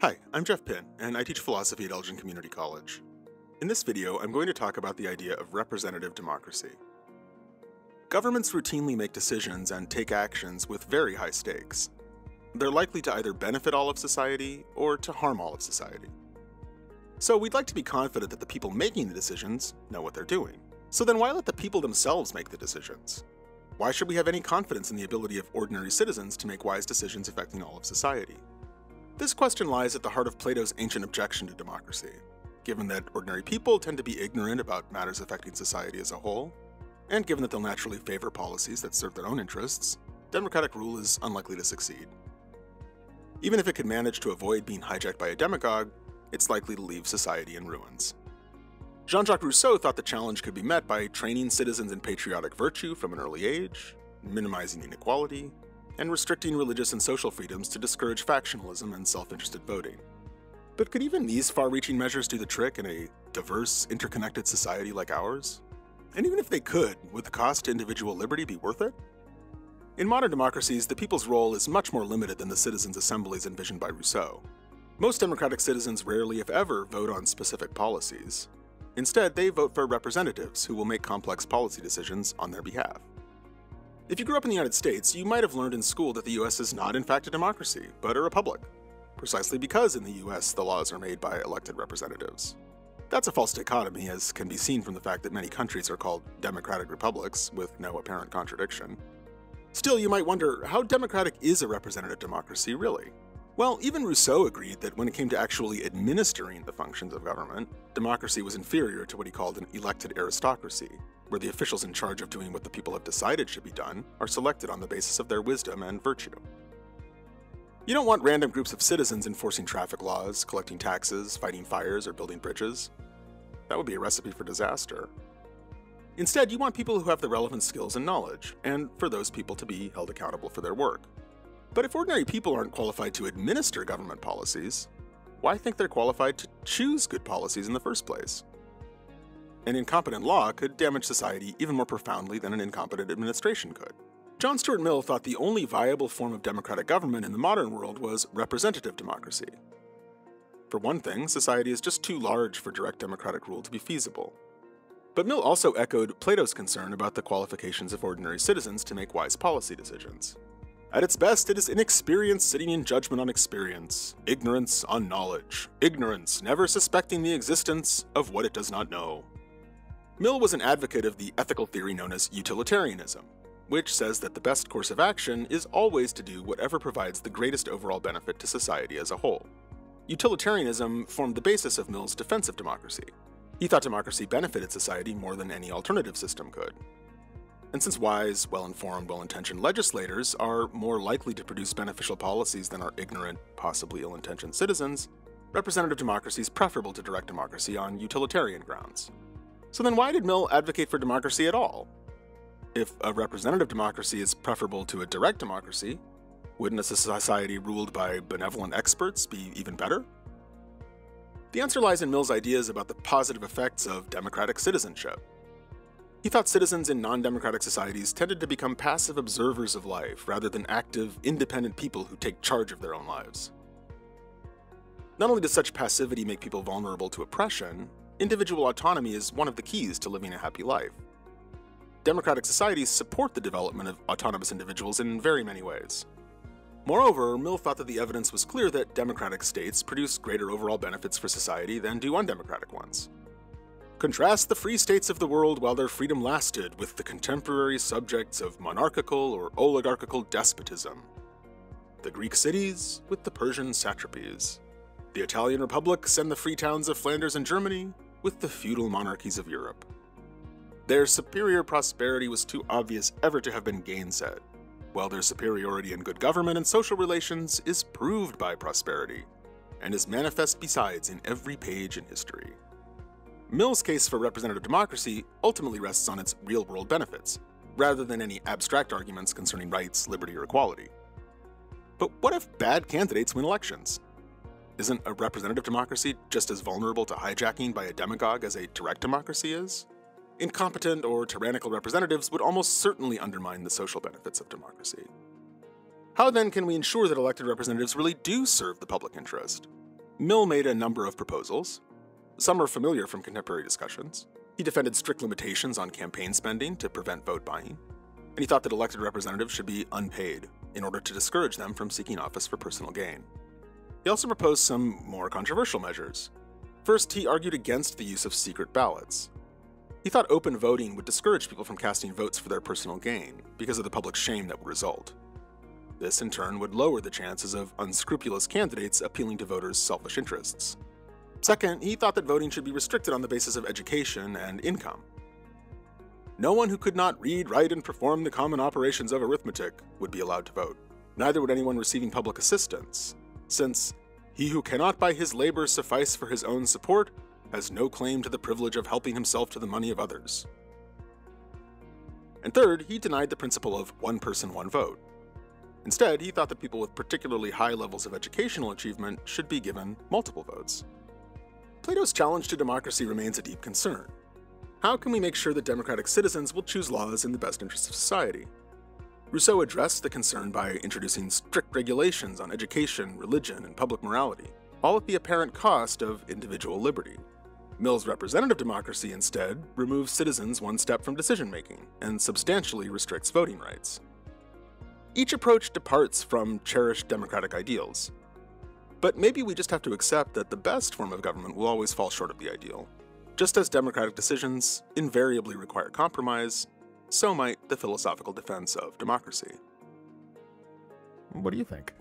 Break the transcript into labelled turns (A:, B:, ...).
A: Hi, I'm Geoff Pynn, and I teach philosophy at Elgin Community College. In this video, I'm going to talk about the idea of representative democracy. Governments routinely make decisions and take actions with very high stakes. They're likely to either benefit all of society or to harm all of society. So we'd like to be confident that the people making the decisions know what they're doing. So then why let the people themselves make the decisions? Why should we have any confidence in the ability of ordinary citizens to make wise decisions affecting all of society? This question lies at the heart of Plato's ancient objection to democracy, given that ordinary people tend to be ignorant about matters affecting society as a whole, and given that they'll naturally favor policies that serve their own interests, democratic rule is unlikely to succeed. Even if it could manage to avoid being hijacked by a demagogue, it's likely to leave society in ruins. Jean Jacques Rousseau thought the challenge could be met by training citizens in patriotic virtue from an early age, minimizing inequality, and restricting religious and social freedoms to discourage factionalism and self interested voting. But could even these far reaching measures do the trick in a diverse, interconnected society like ours? And even if they could, would the cost to individual liberty be worth it? In modern democracies, the people's role is much more limited than the citizens' assemblies envisioned by Rousseau. Most democratic citizens rarely, if ever, vote on specific policies. Instead, they vote for representatives who will make complex policy decisions on their behalf. If you grew up in the United States, you might have learned in school that the US is not in fact a democracy, but a republic, precisely because in the US the laws are made by elected representatives. That's a false dichotomy, as can be seen from the fact that many countries are called democratic republics, with no apparent contradiction. Still, you might wonder how democratic is a representative democracy, really? Well, even Rousseau agreed that when it came to actually administering the functions of government, democracy was inferior to what he called an elected aristocracy, where the officials in charge of doing what the people have decided should be done are selected on the basis of their wisdom and virtue. You don't want random groups of citizens enforcing traffic laws, collecting taxes, fighting fires, or building bridges. That would be a recipe for disaster. Instead, you want people who have the relevant skills and knowledge, and for those people to be held accountable for their work. But if ordinary people aren't qualified to administer government policies, why think they're qualified to choose good policies in the first place? An incompetent law could damage society even more profoundly than an incompetent administration could. John Stuart Mill thought the only viable form of democratic government in the modern world was representative democracy. For one thing, society is just too large for direct democratic rule to be feasible. But Mill also echoed Plato's concern about the qualifications of ordinary citizens to make wise policy decisions. At its best, it is inexperience sitting in judgment on experience, ignorance on knowledge, ignorance never suspecting the existence of what it does not know. Mill was an advocate of the ethical theory known as utilitarianism, which says that the best course of action is always to do whatever provides the greatest overall benefit to society as a whole. Utilitarianism formed the basis of Mill's defense of democracy. He thought democracy benefited society more than any alternative system could. And since wise, well informed, well intentioned legislators are more likely to produce beneficial policies than our ignorant, possibly ill intentioned citizens, representative democracy is preferable to direct democracy on utilitarian grounds. So then why did Mill advocate for democracy at all? If a representative democracy is preferable to a direct democracy, wouldn't a society ruled by benevolent experts be even better? The answer lies in Mill's ideas about the positive effects of democratic citizenship. He thought citizens in non democratic societies tended to become passive observers of life rather than active, independent people who take charge of their own lives. Not only does such passivity make people vulnerable to oppression, individual autonomy is one of the keys to living a happy life. Democratic societies support the development of autonomous individuals in very many ways. Moreover, Mill thought that the evidence was clear that democratic states produce greater overall benefits for society than do undemocratic ones. Contrast the free states of the world while their freedom lasted with the contemporary subjects of monarchical or oligarchical despotism. The Greek cities with the Persian satrapies. The Italian republics and the free towns of Flanders and Germany with the feudal monarchies of Europe. Their superior prosperity was too obvious ever to have been gainsaid, while their superiority in good government and social relations is proved by prosperity, and is manifest besides in every page in history. Mill's case for representative democracy ultimately rests on its real world benefits, rather than any abstract arguments concerning rights, liberty, or equality. But what if bad candidates win elections? Isn't a representative democracy just as vulnerable to hijacking by a demagogue as a direct democracy is? Incompetent or tyrannical representatives would almost certainly undermine the social benefits of democracy. How then can we ensure that elected representatives really do serve the public interest? Mill made a number of proposals. Some are familiar from contemporary discussions. He defended strict limitations on campaign spending to prevent vote buying, and he thought that elected representatives should be unpaid in order to discourage them from seeking office for personal gain. He also proposed some more controversial measures. First, he argued against the use of secret ballots. He thought open voting would discourage people from casting votes for their personal gain because of the public shame that would result. This, in turn, would lower the chances of unscrupulous candidates appealing to voters' selfish interests. Second, he thought that voting should be restricted on the basis of education and income. No one who could not read, write, and perform the common operations of arithmetic would be allowed to vote. Neither would anyone receiving public assistance, since he who cannot by his labor suffice for his own support has no claim to the privilege of helping himself to the money of others. And third, he denied the principle of one person, one vote. Instead, he thought that people with particularly high levels of educational achievement should be given multiple votes. Plato's challenge to democracy remains a deep concern. How can we make sure that democratic citizens will choose laws in the best interests of society? Rousseau addressed the concern by introducing strict regulations on education, religion, and public morality, all at the apparent cost of individual liberty. Mill's representative democracy, instead, removes citizens one step from decision making and substantially restricts voting rights. Each approach departs from cherished democratic ideals. But maybe we just have to accept that the best form of government will always fall short of the ideal. Just as democratic decisions invariably require compromise, so might the philosophical defense of democracy.
B: What do you think?